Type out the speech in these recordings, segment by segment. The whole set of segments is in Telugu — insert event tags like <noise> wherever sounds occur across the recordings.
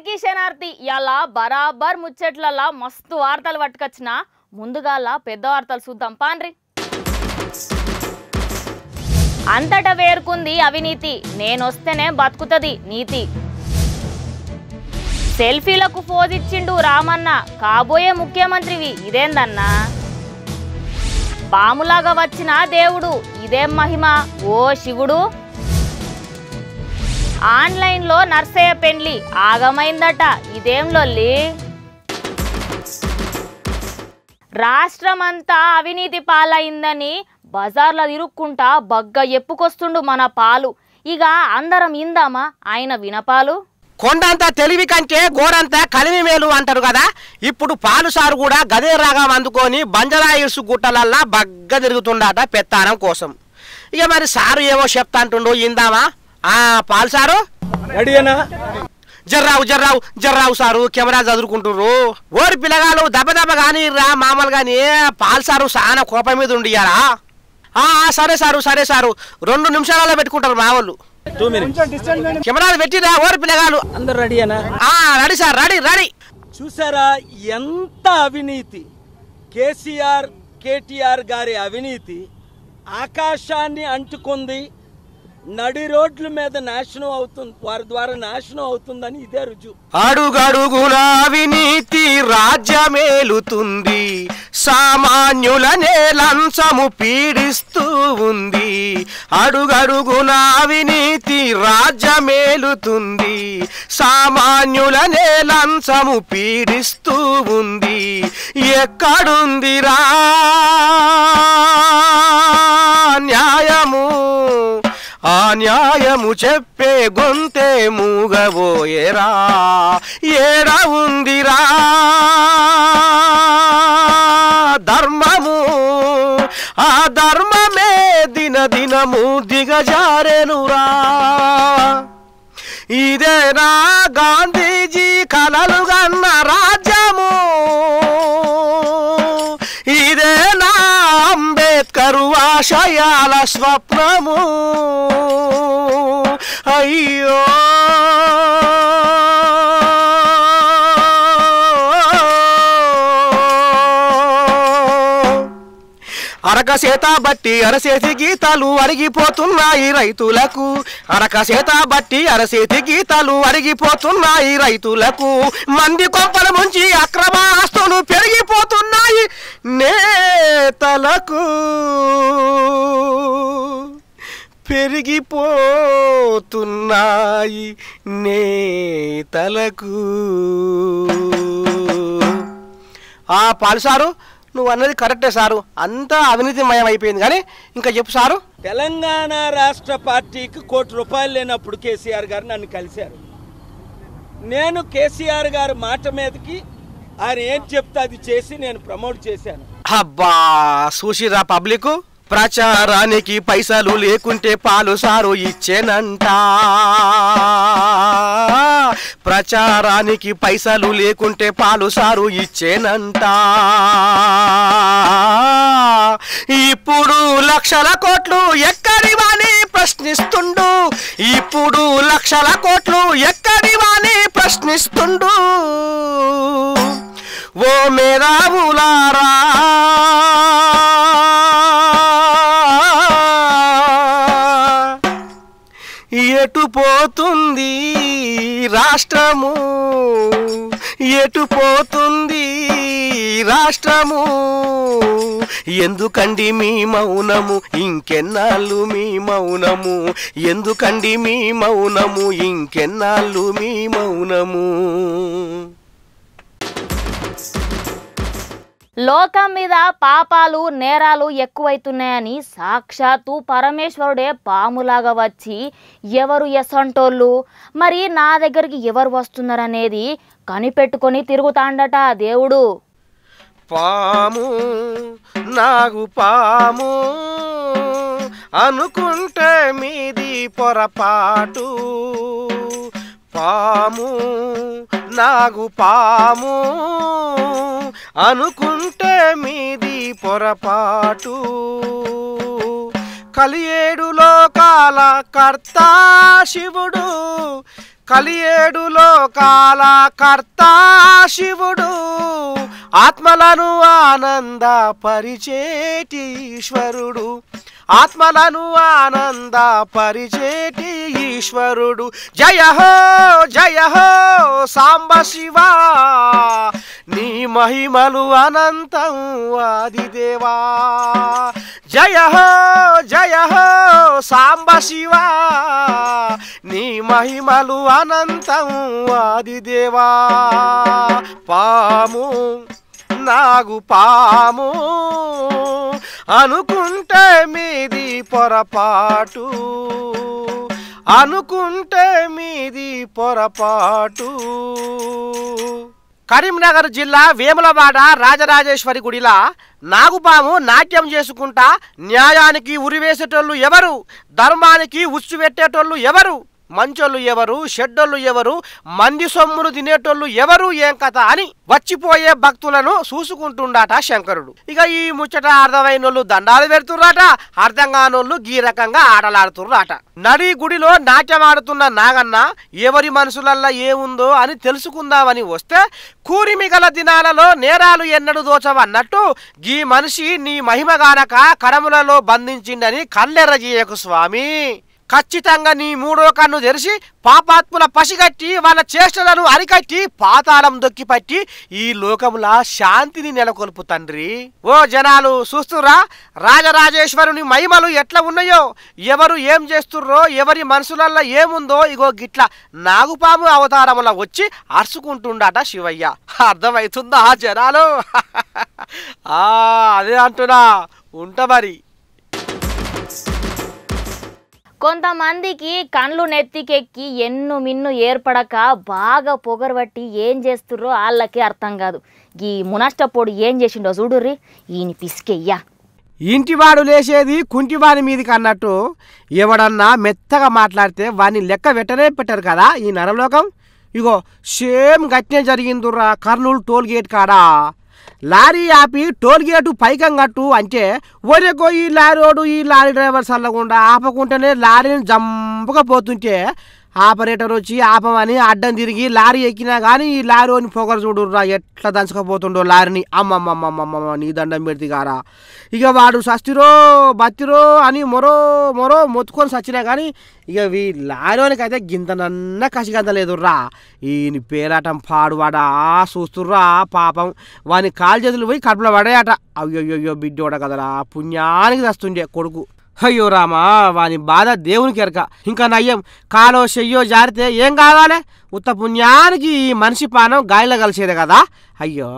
అందరికీ శనార్థి ఇలా బరాబర్ ముచ్చట్లలా మస్తు వార్తలు పట్టుకొచ్చిన. ముందుగాల పెద్ద వార్తలు చూద్దాం. పాన్రి. అంతటా వేరుకుంది అవినీతి. నేనొస్తేనే బతుకుతుంది నీతి. సెల్ఫీలకు ఫోజిచ్చిండు రామన్న. కాబోయే ముఖ్యమంత్రివి ఇదేందన్నా? పాములాగా వచ్చిన దేవుడు ఇదేం మహిమ? ఓ శివుడు. ఆన్లైన్లో నర్సయ్య పెండ్లి. ఆగమైందట. ఇదేం లొల్లి? రాష్ట్రమంతా అవినీతి పాలైందని బజార్లో ఇరుక్కుంటా బగ్గ ఎప్పుకొస్తుండు మన పాలు. ఇక అందరం ఇందామా? ఆయన వినపాలు? కొండంత తెలివి కంటే గోరంతా కలిమి మేలు అంటారు కదా. ఇప్పుడు పాలు సారు కూడా గదే రాగం అందుకొని బంజరా గుట్టలల్లా బగ్గ తిరుగుతుండట పెత్తానం కోసం. ఇక మరి సారు ఏవో చెప్తా అంటుండు ఇందామా? పాలు సారు? రెడీనా జర్రావు జర్రావు జర్రావు సారు కెమెరా చదువుకుంటుర్రు. ఓరి పిల్లగాలు దెబ్బ దెబ్బ కానీ రా మామూలు కానీ పాలు సారు చాలా కోపం మీద ఉండియారా సరే సారు సరే సారు. రెండు నిమిషాలలో పెట్టుకుంటారు మా వాళ్ళు. కెమెరాలు పెట్టిరా ఓరి పిల్లగాలు అందరు రెడీనా ఆ రెడీ సార్ రెడీ రెడీ. చూసారా ఎంత అవినీతి. కేసీఆర్ కేటీఆర్ గారి అవినీతి. ఆకాశాన్ని అంటుకుంది నడి రోడ్ల మీద నాశనం అవుతుంది. వారి ద్వారా నాశనం అవుతుందని ఇదే రుజువు. అడుగడుగున అవినీతి రాజ్యమేలుతుంది. సామాన్యుల లంచము పీడిస్తూ ఉంది. అడుగడుగున అవినీతి రాజ్యమేలుతుంది. సామాన్యుల లంచము పీడిస్తూ ఉంది. ఎక్కడుందిరా న్యాయము? ఆ న్యాయము చెప్పే గొంతే మూగబోయేరా ఏడ ఉందిరా? ధర్మము ఆ ధర్మమే దిన దినము దిగజారెనురా. ఇదేనా గాంధీజీ కలలు గన్న సర్వాశయాల స్వప్నము. అయ్యో. అరక చేత బట్టి అరసేతి గీతాలు అరిగిపోతున్నాయి రైతులకు. అరక చేత బట్టి అరసేతి గీతాలు అరిగిపోతున్నాయి రైతులకు. మంది కొంపల ముంచి అక్రమ ఆస్తులు పెరిగిపోతున్నాయి నేతలకు. పెరిగిపోతున్నాయి నేతలకు. ఆ పాలుసారు నువ్వు అన్నది కరెక్టే సారు. అంతా అవినీతిమయం అయిపోయింది. కానీ ఇంకా చెప్పు సారు. తెలంగాణ రాష్ట్ర పార్టీకి కోటి రూపాయలు లేనప్పుడు కేసీఆర్ గారు నన్ను కలిశారు. నేను కేసీఆర్ గారి మాట మీదకి ఆయన ఏం చెప్తే అది చేసి నేను ప్రమోట్ చేశాను. అబ్బా చూసిరా పబ్లిక్ ప్రచారానికి పైసలు లేకుంటే పాలు సారు ఇచ్చేనంట. ప్రచారానికి పైసలు లేకుంటే పాలు సారు ఇచ్చేనంట. ఇప్పుడు లక్షల కోట్లు ఎక్కడివని ప్రశ్నిస్తుండు? ఇప్పుడు లక్షల కోట్లు ఎక్కడివని ప్రశ్నిస్తుండు? ఓ మేధావులారా! ఎటు పోతుంది? రాష్ట్రము ఎటు పోతుంది? రాష్ట్రము ఎందుకండి మీ మౌనము? ఇంకెన్నాళ్ళు మీ మౌనము? ఎందుకండి మీ మౌనము? ఇంకెన్నాళ్ళు మీ మౌనము? లోకం మీద పాపాలు నేరాలు ఎక్కువైతున్నాయని సాక్షాత్తు పరమేశ్వరుడే పాములాగా వచ్చి ఎవరు ఎసంటోళ్ళు? మరి నా దగ్గరికి ఎవరు వస్తున్నారనేది కనిపెట్టుకొని తిరుగుతాండట దేవుడు. పాము నాగు పాము అనుకుంటే మీది పొరపాటు. పాము నాగు పాము అనుకుంటే మీది పొరపాటు. కలియేడు లోకాల కర్త శివుడు కలియేడు లోకాల కర్త శివుడు ఆత్మలను ఆనంద పరిచేటి ఈశ్వరుడు. ఆత్మలను ఆనంద పరిచేటి ఈశ్వరుడు. జయ హో జయ హో సాంబ శివ. నీ మహిమలు అనంతం ఆదిదేవా. జయ హో జయ హో సాంబ శివ. నీ మహిమలు అనంతం ఆదిదేవా. పాము నాగు పాము. అనుకుంటే మీది పొరపాటు. అనుకుంటే మీది పొరపాటు. కరీంనగర్ జిల్లా వేములవాడ రాజరాజేశ్వరి గుడిలా నాగుపాము నాట్యం చేసుకుంటా న్యాయానికి ఉరివేసేటోళ్ళు ఎవరు? ధర్మానికి ఉచ్చు పెట్టేటోళ్ళు ఎవరు? మంచోళ్ళు ఎవరు షెడ్డోళ్ళు ఎవరు మంది సొమ్మును తినేటోళ్ళు ఎవరు ఏం కథ అని వచ్చిపోయే భక్తులను చూసుకుంటుండాట శంకరుడు. ఇక ఈ ముచ్చట అర్థమైనోళ్ళు దండాలు పెడుతుర్రాట అర్థం కానోళ్ళు ఈ రకంగా ఆటలాడుతుర్రాట. నడి గుడిలో నాట్యం ఆడుతున్న నాగన్న ఎవరి మనసులల్లా ఏముందో అని తెలుసుకుందామని వస్తే కూరిమిగల దినాలలో నేరాలు ఎన్నడూ దోచవన్నట్టు గీ మనిషి నీ మహిమగానక కరములలో బంధించిండని కళ్ళెర్రజీయకు స్వామి. ఖచ్చితంగా నీ మూడో కన్ను తెరిచి పాపాత్ముల పసిగట్టి వాళ్ళ చేష్టలను అరికట్టి పాతాళం దొక్కిపట్టి ఈ లోకముల శాంతిని నెలకొల్పు తండ్రి. ఓ జనాలు చూస్తురా రాజరాజేశ్వరుని మహిమలు ఎట్లా ఉన్నాయో? ఎవరు ఏం చేస్తుర్రో? ఎవరి మనసులల్లో ఏముందో? ఇగో గిట్ల నాగుపాము అవతారముల వచ్చి అరుచుకుంటుండట శివయ్య. అర్థమవుతుందా జనాలు? <laughs> ఆ అదే అంటున్నా. ఉంట మరి. కొంతమందికి కండ్లు నెత్తికెక్కి ఎన్ను మిన్ను ఏర్పడక బాగా పొగరబట్టి ఏం చేస్తుర్రో వాళ్ళకి అర్థం కాదు. ఈ మునష్టపోడు ఏం చేసిండో చూడుర్రి ఈయన పిసికెయ్యా. ఇంటివాడు లేచేది కుంటివాని మీదకి అన్నట్టు ఎవడన్నా మెత్తగా మాట్లాడితే వాడిని లెక్క పెట్టనే పెట్టరు కదా ఈ నరలోకం? ఇగో సేమ్ గట్నే జరిగిందిరా కర్నూలు టోల్ గేట్ కాడా? లారీ ఆపి టోల్ గేటు పైకం కట్టు అంటే ఒరేకో ఈ లారీోడు ఈ లారీ డ్రైవర్ సల్లకుండా ఆపకుంటేనే లారీని జంపుగా పోతుంటే ఆపరేటర్ వచ్చి ఆపమని అడ్డం తిరిగి లారీ ఎక్కినా కానీ ఈ లారీని పొగరు చూడుర్రా ఎట్లా దంచకపోతుండో లారీని. అమ్మమ్మమ్మమ్మమ్మ నీ దండం పెడితేగారా ఇక వాడు సస్తిరో బతిరో అని మొరో మొరో మొత్తుకొని సచ్చినా కానీ ఇక వీ లారీనికి అయితే గింతనన్న కసిగంతలేదుర్రా ఈయన పేరాటం పాడువాడా చూస్తుర్రా పాపం. వాని కాలు చేతులు పోయి కడుపులో పడేయట. అయ్యో బిడ్డోడ కదరా. పుణ్యానికి వస్తుండే కొడుకు. అయ్యో రామా వాని బాధ దేవునికి ఎరక. ఇంకా నయ్యం కాలో చెయ్యో జారితే ఏం కావాలి? ఉత్త పుణ్యానికి ఈ మనిషి పానం గాలిలో కలిసేదే కదా? అయ్యో.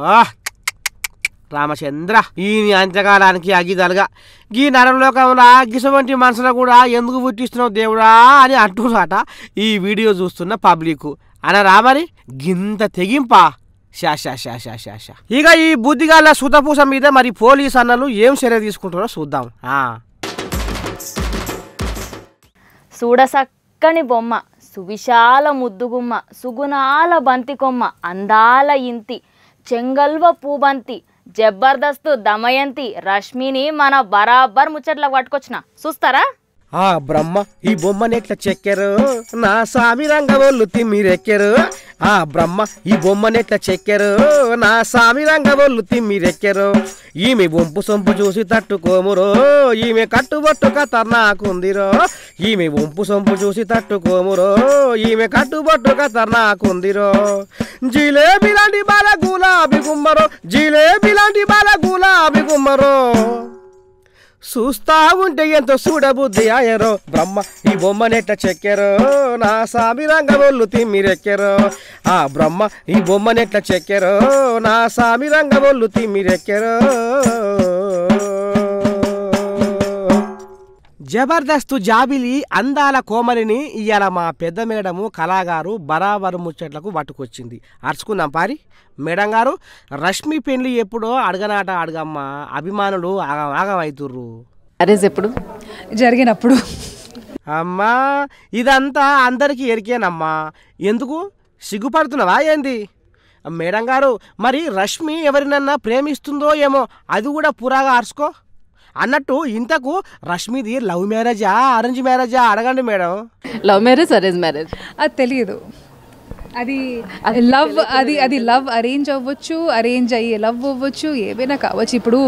రామచంద్ర ఈయన అంత్యకాలానికి అగిదలుగా. ఈ నరంలోకంలో గిసవంటి మనసులో కూడా ఎందుకు పుట్టిస్తున్నావు దేవుడా అని అంటున్నాట ఈ వీడియో చూస్తున్న పబ్లిక్ అన రామని? గింత తెగింపా. ఇక ఈ బుద్ధిగాల సుతపూస మీద మరి పోలీస్ అన్నలు ఏం చర్య తీసుకుంటారో చూద్దాం. చూడసక్కని బొమ్మ సువిశాల ముద్దుగుమ్మ సుగుణాల బంతి కొమ్మ అందాల ఇంతి చెంగల్వ పూబంతి జబర్దస్త్ దమయంతి రష్మిని మన బరాబర్ ముచ్చట్లకు పట్టుకొచ్చిన. చూస్తారా? ఆ బ్రహ్మ ఈ బొమ్మనెట్ల చెక్కెరు. నా స్వామి రంగవల్లు తిమ్మిరెక్కెరు. ఆ బ్రహ్మ ఈ బొమ్మనెట్ల చెక్కెరు. నా స్వామి రంగవల్లు తిమ్మిరెక్కెరు. ఈమె వంపు సొంపు చూసి తట్టుకోమురో. ఈమె కట్టుబొట్టు నాకుందిరో. ఈమె వంపు సొంపు చూసి తట్టుకోమురో. ఈమె కట్టుబొట్టు నాకుందిరో. జిలేబీ లాంటి బాల గులాబీ గుమ్మరో. జిలేబీ లాంటి బాల గులాబీ గుమ్మరో. చూస్తా ఉంటే ఎంతో చూడబుద్ధి ఆయరో బ్రహ్మ ఈ బొమ్మనెట్ట చెక్కెరో. నా సామి రంగవల్లు తిమ్మిరెక్కెరో. ఆ బ్రహ్మ ఈ బొమ్మనెట్ల చెక్కెరో. నా సామి రంగవల్లు తిమ్మిరెక్కెరో. జబర్దస్త్ జాబిలి అందాల కోమలిని ఇవాళ మా పెద్ద మేడము కళాగారు బరాబరు ముచ్చట్లకు పట్టుకొచ్చింది. అరుచుకుందాం పారి. మేడం గారు రష్మి పెళ్ళి ఎప్పుడో అడగనాట అడగమ్మా అభిమానులు ఆగం ఆగం అవుతుర్రు మ్యారేజ్ ఎప్పుడు? జరిగినప్పుడు. అమ్మా ఇదంతా అందరికీ ఎరికేనమ్మా. ఎందుకు? సిగ్గుపడుతున్నావా ఏంది? మేడం గారు మరి రష్మి ఎవరినన్నా ప్రేమిస్తుందో ఏమో అది కూడా పురాగా అరుచుకో. అన్నట్టు ఇంతకు రష్మిది లవ్ మ్యారేజా అరేంజ్ మ్యారేజా అడగండి madam. Love marriage arrange marriage? అది తెలియదు. అది లవ్ అది అది లవ్ అరేంజ్ అవ్వచ్చు అరేంజ్ అయ్యే లవ్ అవ్వచ్చు ఏవైనా కావచ్చు. ఇప్పుడు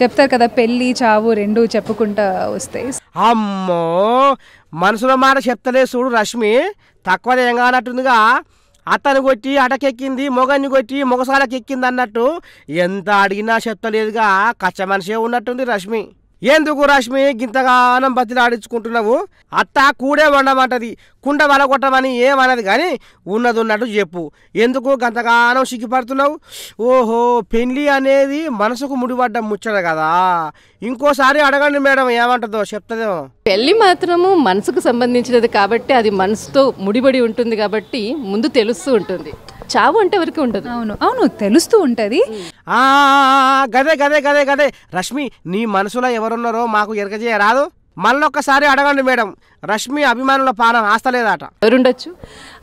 చెప్తారు కదా పెళ్ళి చావు రెండు చెప్పుకుంటా వస్తాయి అమ్మో మనసులో మాట చెప్తలే చూడు రష్మి. తక్కువ ఏం కానట్టుందిగా. అత్తని కొట్టి అటకెక్కింది మొగన్ని కొట్టి మొగసాలకెక్కింది అన్నట్టు ఎంత అడిగినా చెత్తలేదుగా కచ్చ మనిషే ఉన్నట్టుంది రష్మి. ఎందుకు రష్మి గింతగానం బతిలాడించుకుంటున్నావు? అత్త కూడే వండమంటది కుండ వలగొట్టమని ఏమన్నది కానీ ఉన్నది ఉన్నట్టు చెప్పు. ఎందుకు గంతగానం సిగ్గుపడుతున్నావు? ఓహో పెళ్ళి అనేది మనసుకు ముడిపడ్డ ముచ్చట కదా. ఇంకోసారి అడగండి మేడం ఏమంటదో చెప్తదేమో. పెళ్ళి మాత్రము మనసుకు సంబంధించినది కాబట్టి అది మనసుతో ముడిపడి ఉంటుంది కాబట్టి ముందు తెలుస్తూ ఉంటుంది. చావు అంటే వరకు ఉండదు. అవును. అవును తెలుస్తూ ఉంటుంది. ఆ గదే గదే గదే గదే. రష్మి నీ మనసులో ఎవరున్నారో మాకు ఎరగజేయ రాదు మళ్ళొక్కసారి అడగండి మేడం. రష్మి అభిమానుల పానం ఆస్తలేదట. ఎవరుండొచ్చు?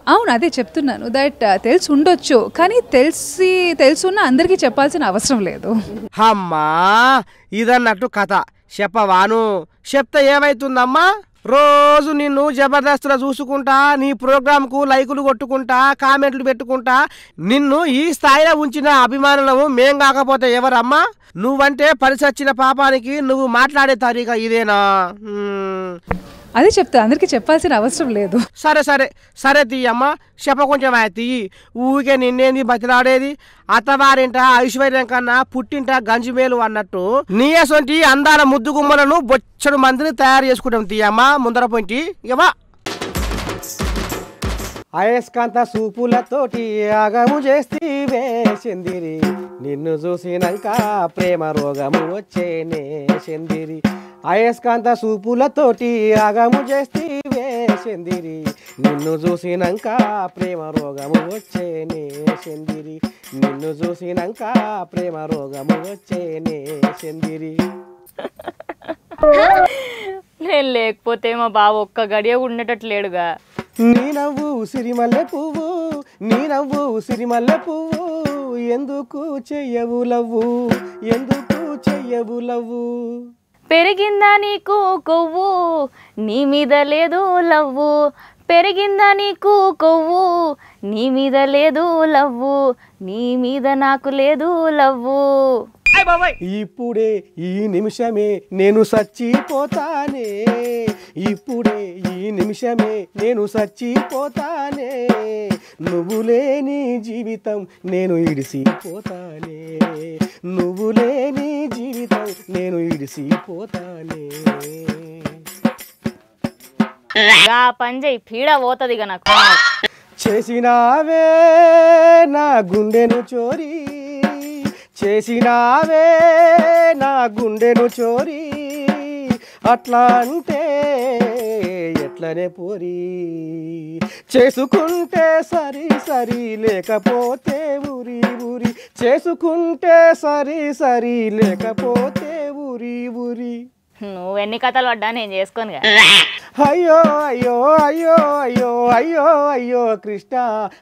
అవును అదే చెప్తున్నాను. దట్ తెలిసి ఉండొచ్చు. కానీ తెలిసి తెలుసున్న అందరికీ చెప్పాల్సిన అవసరం లేదు. అమ్మా ఇదన్నట్టు కథ. చెప్పవాను. చెప్తే ఏమైతుందమ్మా? రోజు నిన్ను జబర్దస్త్లో చూసుకుంటా నీ ప్రోగ్రాంకు లైకులు కొట్టుకుంటా కామెంట్లు పెట్టుకుంటా నిన్ను ఈ స్థాయిలో ఉంచిన అభిమానులము మేం కాకపోతే ఎవరమ్మా? నువ్వంటే పరిసొచ్చిన పాపానికి నువ్వు మాట్లాడే తారీఖ ఇదేనా? అదే చెప్తా అందరికీ చెప్పాల్సిన అవసరం లేదు. సరే సరే సరే తీయమ్మ. చెప్ప కొంచెం ఆ తీయి. ఊరికే నిన్నేంది బతిలాడేది? అత్తవారింట ఐశ్వర్యం కన్నా పుట్టింట గంజిమేలు అన్నట్టు. నీ అసొంటి అందాల ముద్దు గుమ్మలను బొచ్చడు మందిని తయారు చేసుకుంటాం తీయమ్మ. ముందర పొంటి ఇవా అయస్కాంత సూపులతోటి ఆగము చేస్తే వేసిందిరి. నిన్ను చూసినాక ప్రేమ రోగము వచ్చేనే చెందిరి అయస్కాంత సూపులతోటి ఆగము చేస్తే వేసిందిరి. నిన్ను చూసినాక ప్రేమ రోగము వచ్చేనే చెందిరి నిన్ను చూసినాక ప్రేమ రోగము వచ్చేనే చెందిరి నేను లేకపోతే మా బావ ఒక్క గడియ ఉండేటట్టు లేడుగా. నీ నవ్వు సిరిమల్లె పువ్వు నీ నవ్వు సిరిమల్లె పువ్వు. ఎందుకు చెయ్యవు లవ్వు? ఎందుకు చెయ్యవు లవ్వు? పెరిగిందా నీకు కొవ్వు? నీ మీద లేదు లవ్వు. పెరిగిందా నీకు కొవ్వు? నీ మీద లేదు లవ్వు. నీ మీద నాకు లేదు లవ్వు. ఇప్పుడే ఈ నిమిషమే నేను చచ్చిపోతానే ఇప్పుడే ఈ నిమిషమే నేను చచ్చిపోతానే నువ్వు లేని జీవితం నేను ఇడిసిపోతానే. నువ్వు లేని జీవితం నేను ఇడిసిపోతానే. చేయి పీడ పోతుంది ఇక నాకు. చేసినావే నా గుండెను చోరీ. చేసినావే నా గుండెను చోరీ. అట్లా అంటే ఎట్లనే పోరి? చేసుకుంటే సరి సరి లేకపోతే ఊరి ఊరి. చేసుకుంటే సరి సరి లేకపోతే ఊరి ఊరి. నువ్వు ఎన్ని కథలు పడ్డా నేను చేసుకోను అయ్యో అయ్యో అయ్యో అయ్యో అయ్యో అయ్యో కృష్ణ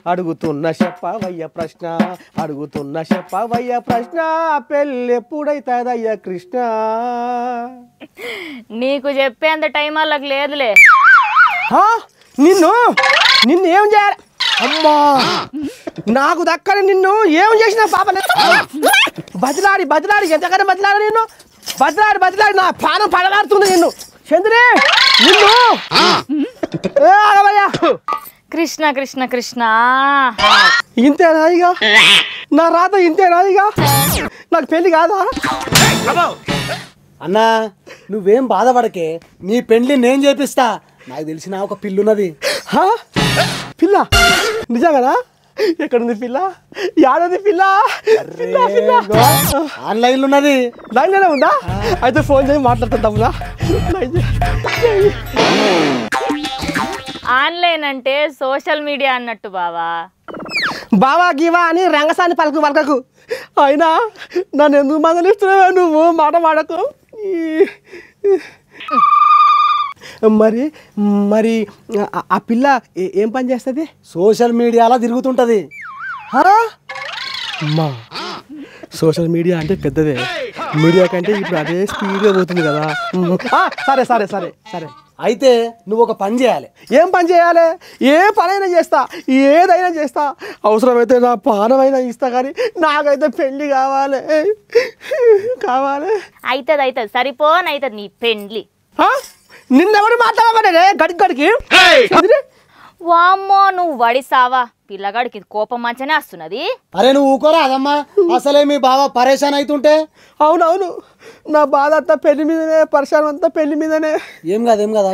అడుగుతున్న చెప్పవయ్య ప్రశ్న అడుగుతున్న చెప్పవయ్య ప్రశ్న పెళ్ళెప్పుడైతుందయ్య కృష్ణ? నీకు చెప్పేంత టైం వాళ్ళకి లేదులే. హా? నిన్ను? నిన్ను ఏం చేయాలి? అమ్మా! నాకు దక్కని నిన్ను ఏం చేసిన పాప బదిలాడి బదిలాడి ఎంతకన్నా బదిలాడి నిన్ను? బదిలాడి బదిలాడి నా పానం పడలాడుతుంది నిన్ను. చంద్రే నిన్ను. ఏ కృష్ణ కృష్ణ కృష్ణ. ఇంతేనా ఇక నా రాత ఇంతేనా ఇక నాకు పెళ్ళి కాదా? అన్నా నువ్వేం బాధపడకే. నీ పెండ్లి నేను చేపిస్తా. నాకు తెలిసిన ఒక పిల్లున్నది. హా? పిల్ల? నిజంగానా? ఎక్కడుంది పిల్ల? యాడది పిల్ల? పిల్ల, పిల్ల. ఆన్లైన్లో ఉన్నది. లైన్లోనే ఉందా? అయితే ఫోన్ చేసి మాట్లాడుతుందా. ఆన్లైన్ అంటే సోషల్ మీడియా అన్నట్టు బావా. బావా గీవా అని రంగసాని పలుకు పలకకు. అయినా నన్ను ఎందుకు మందలిస్తున్నావా నువ్వు? మాట మాడకు. మరి మరి ఆ- పిల్ల ఏ- పని చేస్తుంది? సోషల్ మీడియాలో తిరుగుతుంటది. అమ్మా సోషల్ మీడియా అంటే పెద్దదే. మీడియా కంటే ఇప్పుడు అదే స్పీడ్గా పోతుంది కదా. సరే సరే సరే సరే. అయితే నువ్వు ఒక పని చేయాలి. ఏం పని చేయాలి? ఏ పనైనా చేస్తా ఏదైనా చేస్తా. అవసరమైతే నా పానమైనా ఇస్తా కానీ నాకైతే పెళ్ళి కావాలి. కావాలి. అవుతుంది అవుతుంది సరిపోనవుతుంది నీ పెండ్లి. ఆ? నిన్నెవరు మాట్లాడమనే గడికి? గడికి. వామ్మో నువ్వు వడిసావా? పిల్లగాడికి కోపం మంచనే వస్తున్నది. అరే నువ్వు ఊకోరా అదమ్మా. అసలే మీ బావ పరేషాన్ అవుతుంటే అవునవును. నా బాధ అంతా పెళ్ళి మీదనే పరిశానం అంతా పెళ్ళి మీదనే. ఏం కాదు ఏం కాదు.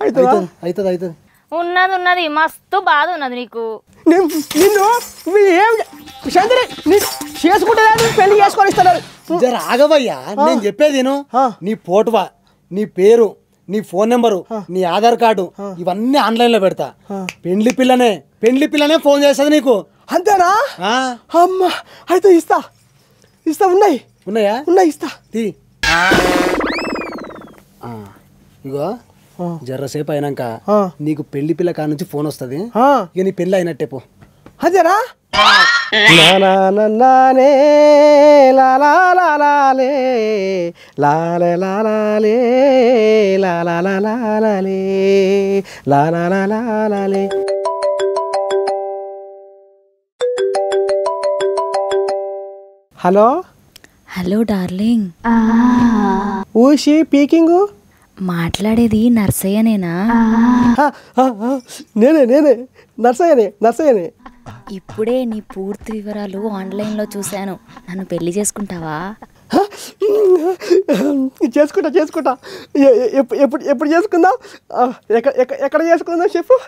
అవుతుందా? అవుతుంది అవుతుంది అవుతుంది. ఉన్నది ఉన్నది. మస్తు బాధ ఉన్నది నీకు. నేను నిన్ను మీరు ఏం చేసుకుంటే పెళ్ళి చేసుకొని ఇస్తున్నారు జర ఆగవయ్యా. నేను చెప్పేది. నీ ఫోటోవా నీ పేరు నీ ఫోన్ నెంబరు నీ ఆధార్ కార్డు ఇవన్నీ ఆన్లైన్లో పెడతా పెండ్లి పిల్లనే పెండ్లి పిల్లనే ఫోన్ చేస్తుంది నీకు. అంతేనా? అమ్మా అయితే ఇస్తా. ఇస్తా ఉన్నాయి. ఉన్నాయా? ఉన్నాయి ఇస్తా. తీ. ఇగో జర్రసేపు అయినాక. నీకు పెళ్ళి పిల్ల కాడ నుంచి ఫోన్ వస్తుంది. ఇక నీ పెళ్ళి అయినట్టే పో. అదేనా నానా నన్నానే లాలా లాలాలే లాలే లాలాలే లాలా లాలాలే లాలా లాలాలే హలో హలో డార్లింగ్ ఊషి పీకింగు మాట్లాడేది నర్సయ్యనేనా నేనే నేనే నర్సయ్యనే నర్సయ్యనే ఇప్పుడే నీ పూర్తి వివరాలు ఆన్లైన్లో చూశాను. నన్ను పెళ్ళి చేసుకుంటావా? చేసుకుంటా చేసుకుంటా. ఎప్పుడు ఎప్పుడు చేసుకుందాం? ఎక్కడ ఎక్కడ- ఎక్కడ చేసుకుందాం చెప్పు?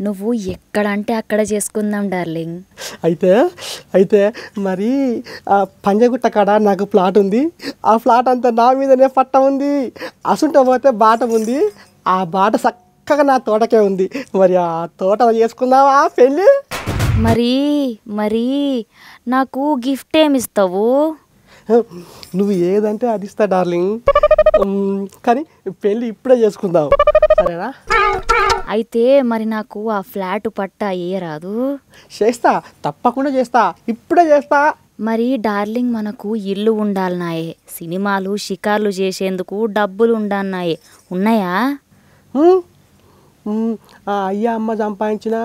నువ్వు ఎక్కడంటే అక్కడ చేసుకుందాం డార్లింగ్. అయితే అయితే మరి ఆ పంజగుట్ట కాడ నాకు ప్లాట్ ఉంది. ఆ ప్లాట్ అంతా నా మీదనే పట్ట ఉంది. అసుంట పోతే బాట ఉంది. ఆ బాట చక్కగా నా తోటకే ఉంది. మరి ఆ తోట చేసుకుందావా పెళ్ళి? మరి మరి నాకు గిఫ్ట్ ఏమిస్తావు నువ్వు ఏదంటే అది ఇస్తా డార్లింగ్. కానీ పెళ్ళి ఇప్పుడే చేసుకుందాం. సరేనా? అయితే మరి నాకు ఆ ఫ్లాట్ పట్ట రాదు చేస్తా తప్పకుండా చేస్తా. ఇప్పుడే చేస్తా. మరి డార్లింగ్ మనకు ఇల్లు ఉండాలన్నాయే సినిమాలు షికార్లు చేసేందుకు డబ్బులు ఉండాలన్నాయే ఉన్నాయా? అయ్య అమ్మ సంపాదించిన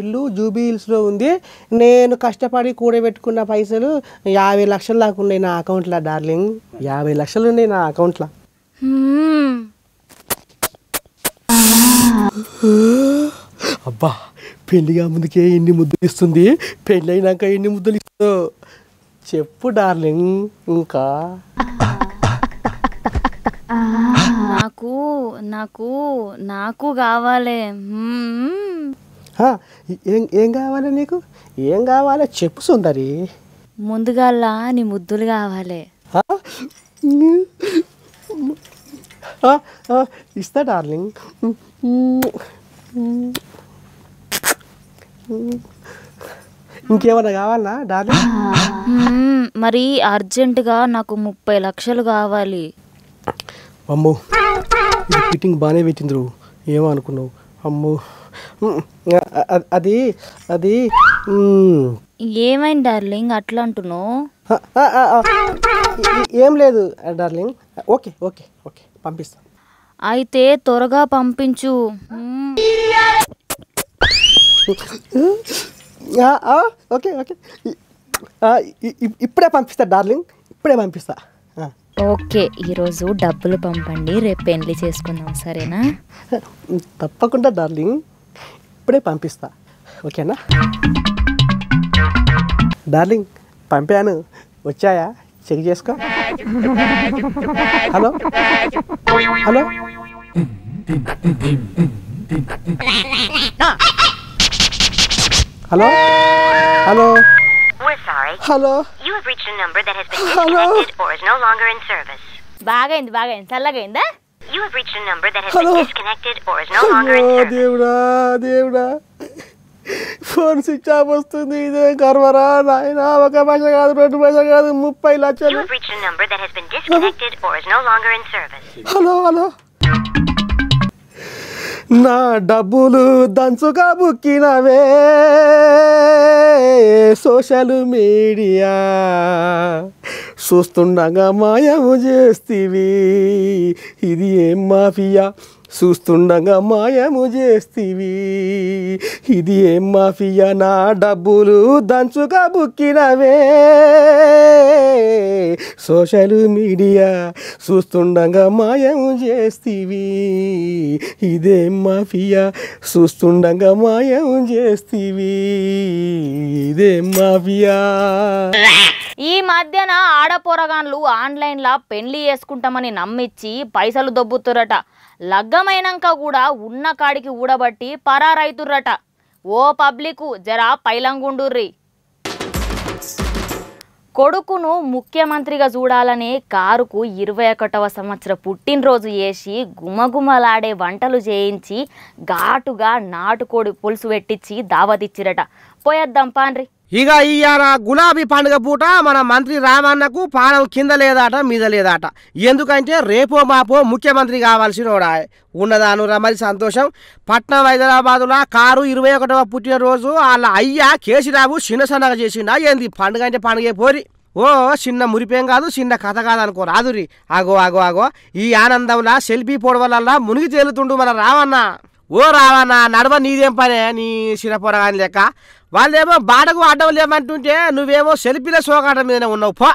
ఇల్లు జూబీ హిల్స్లో ఉంది. నేను కష్టపడి కూడబెట్టుకున్న పైసలు యాభై లక్షలు దాకా ఉన్నాయి నా అకౌంట్లో డార్లింగ్. యాభై లక్షలు ఉన్నాయి నా అకౌంట్లో. అబ్బా పెళ్ళిగా ముందుకే ఎన్ని ముద్దులు ఇస్తుంది? పెళ్ళి అయినాక ఎన్ని ముద్దులు ఇస్తుందో. చెప్పు డార్లింగ్ ఇంకా. నాకు నాకు నాకు కావాలి. ఏం ఏం కావాలి నీకు? ఏం కావాలి? చెప్పు సుందరి. ముందుగాల నీ ముద్దులు కావాలి. ఇస్తా డార్లింగ్. ఇంకేమన్నా కావాలనా డార్లింగ్. మరి అర్జెంటుగా నాకు ముప్పై లక్షలు కావాలి. అమ్మో. ఫిట్టింగ్ బాగానే పెట్టింది ఏమో అనుకున్నావు. అమ్మో. అది అది ఏమైంది డార్లింగ్? అట్లా అంటున్నావు? ఏ- లేదు డార్లింగ్. ఓకే ఓకే ఓకే పంపిస్తా. అయితే త్వరగా పంపించు. Okay okay. ఇప్పుడే పంపిస్తా డార్లింగ్. ఇప్పుడే పంపిస్తా. ఓకే ఈరోజు డబ్బులు పంపండి రేపు పెళ్ళి చేసుకుందాం సరేనా? తప్పకుండా డార్లింగ్. ఇప్పుడే పంపిస్తా ఓకేనా? డార్లింగ్ పంపాను. వచ్చాయా? చెక్ చేసుకో. Hello? Hello? Hello? Hello? We're sorry. Hello You have reached a number that has been Hello? disconnected or is no longer in service. బాగైంది బాగైంది చల్లగైందా You have reached a number that has Hello? been disconnected or is no longer in అయ్యో service. దేవుడా దేవుడా ఫోన్ స్విచ్ ఆఫ్ వస్తుంది ఇదే కర్మరా నాయన ఒక పైస కాదు రెండు పైస కాదు ముప్పై You లక్షలు have reached a number that has been disconnected or is no longer in service. Hello hello నా డబ్బులు దంచుగా బుక్కినవే సోషల్ మీడియా. చూస్తుండగా మాయము చేస్తీవి. ఇది ఏం మాఫియా? చూస్తుండగా మాయము చేస్తీవి. ఇది ఏం మాఫియా? నా డబ్బులు దంచుగా బుక్కినవే. సోషల్ మీడియా చూస్తుండగా మాయము చేస్తీవి. ఇదేం మాఫియా? చూస్తుండగా మాయము చేస్తీవి. ఇదేం మాఫియా? ఈ మధ్యన ఆడపోరగాన్లు ఆన్లైన్లో పెళ్ళి చేసుకుంటామని నమ్మిచ్చి పైసలు దొబ్బుతురట. లగ్గమైనాక కూడా ఉన్న కాడికి ఊడబట్టి పరారైతుర్రట. ఓ పబ్లికు జరా పైలంగుండుర్రి. కొడుకును ముఖ్యమంత్రిగా చూడాలనే కారుకు ఇరవై ఒకటవ సంవత్సర పుట్టినరోజు వేసి గుమగుమలాడే వంటలు చేయించి ఘాటుగా నాటుకోడి పులుసు పెట్టించి దావతిచ్చిరట. పోయేద్దాం పాన్రి. ఇక ఈయన గులాబీ పండుగ పూట మన మంత్రి రామన్నకు పానం కింద లేదాట మీద లేదాట. ఎందుకంటే రేపో మాపో ముఖ్యమంత్రి కావాల్సినోడా? ఉన్నదానురా మరి సంతోషం? పట్నం హైదరాబాదులో కారు ఇరవై ఒకటవ పుట్టినరోజు వాళ్ళ అయ్యా కేసీరావు చిన్న సన్నగా చేసిండా. ఏంది పండుగ అంటే పండుగే పోరి? ఓ చిన్న మురిపేం కాదు చిన్న కథ కాదు అనుకో రాదురి. ఆగో ఆగో ఆగో. ఈ ఆనందంలా సెల్ఫీ పొడవలల్లా మునిగి తేలుతుండు మన రావన్న ఓ రావన్న నడవ నీదేం పనే? నీ చిరపొరగాని లెక్క. వాళ్ళేమో బాడకు అడ్డం లేమంటుంటే నువ్వేమో సెల్ఫీల సోకాట మీదనే ఉన్నావు పో.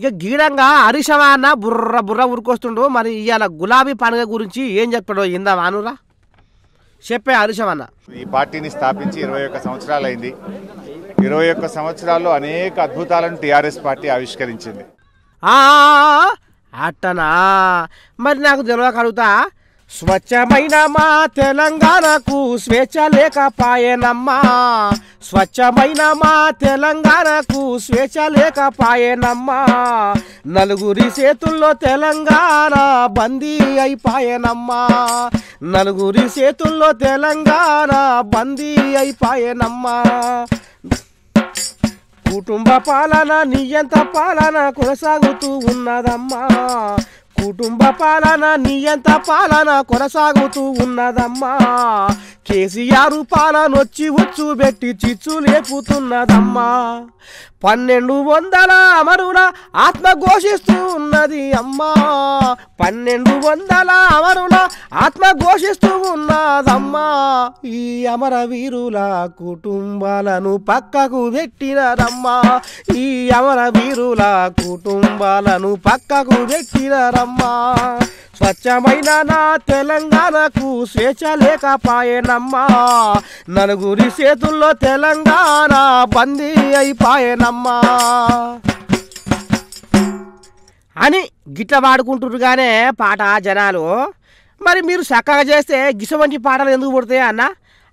ఇక గీడంగా హరీషమా అన్న బుర్ర బుర్ర ఉరికొస్తుండు మరి ఇవాళ గులాబీ పండుగ గురించి ఏం చెప్పాడో ఇందా వానురా? చెప్పే హరీషమన్న ఈ పార్టీని స్థాపించి ఇరవై ఒక్క సంవత్సరాలైంది. ఇరవై ఒక్క సంవత్సరాల్లో అనేక అద్భుతాలను టీఆర్ఎస్ పార్టీ ఆవిష్కరించింది. అట్టనా? మరి నాకు తెలియక అడుగుతా స్వచ్ఛమైన మా తెలంగాణకు స్వేచ్ఛ లేకపాయనమ్మా. స్వచ్ఛమైన మా తెలంగాణకు స్వేచ్ఛ లేకపాయనమ్మా. నలుగురి చేతుల్లో తెలంగాణ బందీ అయిపాయనమ్మా. నలుగురి చేతుల్లో తెలంగాణ బందీ అయిపాయనమ్మా. కుటుంబ పాలన నియంత పాలన కొనసాగుతూ ఉన్నదమ్మా. కుటుంబ పాలన నియంత పాలన కొనసాగుతూ ఉన్నదమ్మా. కేసీఆర్ పాలనొచ్చి ఉచ్చు పెట్టి చిచ్చు లేపుతున్నదమ్మా. పన్నెండు వందల అమరుల ఆత్మ ఘోషిస్తూ ఉన్నది అమ్మా. పన్నెండు వందల అమరుల ఆత్మ ఘోషిస్తూ ఉన్నదమ్మా. ఈ అమరవీరుల కుటుంబాలను పక్కకు పెట్టినరమ్మా. ఈ అమరవీరుల కుటుంబాలను పక్కకు పెట్టినరమ్మా. స్వచ్ఛమైన నా తెలంగాణకు స్వేచ్ఛ లేకపాయనమ్మా నలుగురి చేతుల్లో తెలంగాణ బందీ అయిపాయనమ్మా. అని గిట్ల పాడుకుంటున్నారు పాట జనాలు. మరి మీరు చక్కగా చేస్తే గిసవంటి పాటలు ఎందుకు పుడతాయి అన్న?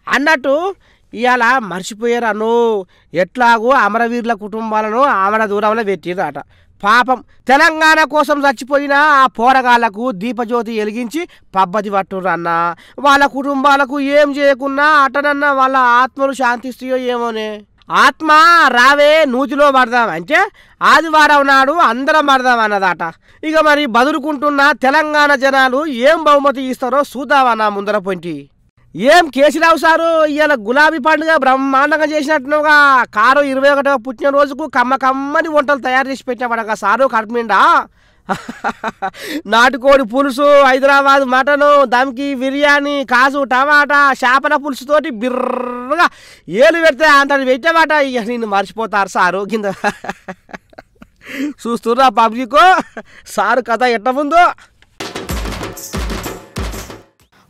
అన్నట్టు ఇవాళ మర్చిపోయారు అన్నో. ఎట్లాగో అమరవీరుల కుటుంబాలను ఆమడ దూరంలో పెట్టిరట పాపం తెలంగాణ కోసం చచ్చిపోయిన ఆ పోరగాళ్ళకు దీపజ్యోతి వెలిగించి పబ్బతి పట్టుర్రు వాళ్ళ కుటుంబాలకు ఏం చేయకున్నా అటనన్నా వాళ్ళ ఆత్మలు శాంతిస్తాయో ఏమోనే. ఆత్మ రావే నూతిలో పడదాం అంటే ఆదివారం నాడు అందరం పడదాం అన్నదాట. ఇక మరి బదులుకుంటున్న తెలంగాణ జనాలు ఏం బహుమతి ఇస్తారో చూద్దామన్నా ముందర పొంటి. ఏం కేసీరావు సారు? ఇవాళ గులాబీ పండుగ బ్రహ్మాండంగా చేసినట్టుగా కారు ఇరవై ఒకటవ పుట్టినరోజుకు కమ్మ కమ్మని వంటలు తయారు చేసి పెట్టామడగా సారు కడుపునిండా. <laughs> నాటుకోడి పులుసు హైదరాబాద్ మటను దమ్కి బిర్యానీ కాజు టమాటా చేపల పులుసుతోటి బిర్రగా ఏలు పెడితే అంతటి పెట్టామాట ఇక నిన్ను మర్చిపోతారు సారు కింద. <laughs> చూస్తున్నా పబ్లిక్? సారు కథ ఎట్ట ఉందో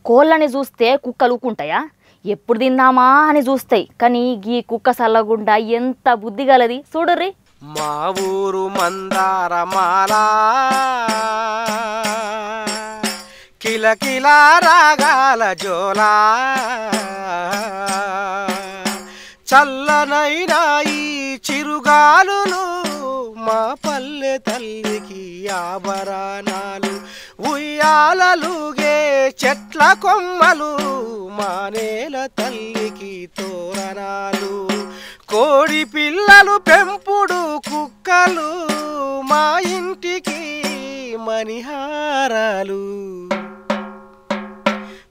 కోళ్ళని చూస్తే కుక్కలు ఊకుంటాయా ఎప్పుడు తిందామా అని చూస్తాయి. కానీ ఈ కుక్క సల్లగుండా ఎంత బుద్ధి గలది? చూడర్రి. మా ఊరు మందారమాల కిలకిలా రాగాల జోలా. చల్లనైనా ఈ చిరుగాలులు మా పల్లె తల్లికి ఆభరణాలు. ఉయ్యాలలుగే చెట్ల కొమ్మలు మానేల తల్లికి తోరణాలు. కోడి పిల్లలు పెంపుడు కుక్కలు మా ఇంటికి మణిహారాలు.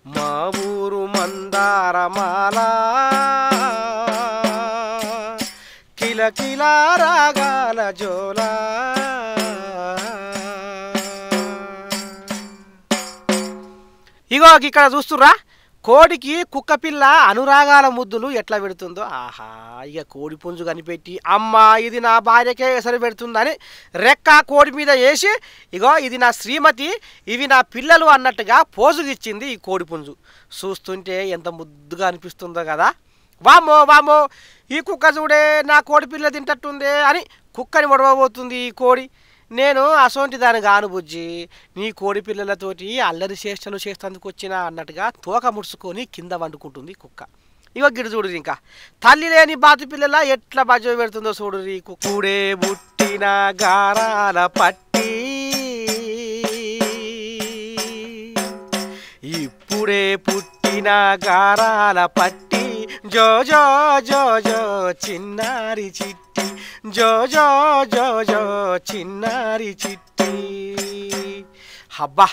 మా ఊరు మందారమాల. కిలకిల రాగాల జోలా. ఇగో ఇక్కడ చూస్తుర్రా. కోడికి కుక్క పిల్ల అనురాగాల ముద్దులు ఎట్లా పెడుతుందో. ఆహా ఇక కోడి పుంజు కనిపెట్టి అమ్మ ఇది నా భార్యకే ఎసరు పెడుతుందని రెక్క కోడి మీద వేసి ఇగో ఇది నా శ్రీమతి ఇవి నా పిల్లలు అన్నట్టుగా పోజుగిచ్చింది ఈ కోడి పుంజు. చూస్తుంటే ఎంత ముద్దుగా అనిపిస్తుందో కదా. వామో వామో ఈ కుక్క చూడే నా కోడి పిల్ల తింటట్టుందే అని కుక్కని మొడవబోతుంది ఈ కోడి. నేను అసోంటి దాని గాను బుజ్జి. నీ కోడి పిల్లలతోటి అల్లరి చేష్టలు చేస్తందుకు వచ్చిన అన్నట్టుగా తోక ముడుచుకొని కింద వండుకుంటుంది కుక్క. ఇగో గిడి చూడు ఇంకా. తల్లి లేని బాతు పిల్లల ఎట్లా బజ పెడుతుందో చూడు కుక్కుడే బుట్టిన గారాల పట్టి. ఇప్పుడే పుట్టిన గారాల పట్టి. జో జో జో జో చిన్నారి చిట్టి. జో జో జో జో చిన్నారి చిట్టి. హబ్బా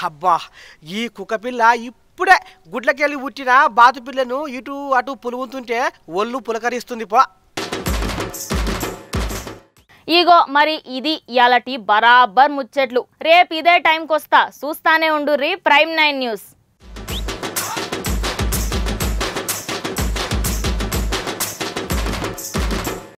హబ్బా ఈ కుక్కపిల్ల ఇప్పుడే గుడ్లకెళ్ళి పుట్టిన బాతు పిల్లను ఇటు అటు పులుగుతుంటే ఒళ్ళు పులకరిస్తుంది పో. ఇగో మరి ఇది ఇయాలటి బరాబర్ ముచ్చట్లు. రేపు ఇదే టైంకి వస్తా చూస్తానే ఉండు ప్రైమ్ నైన్ న్యూస్.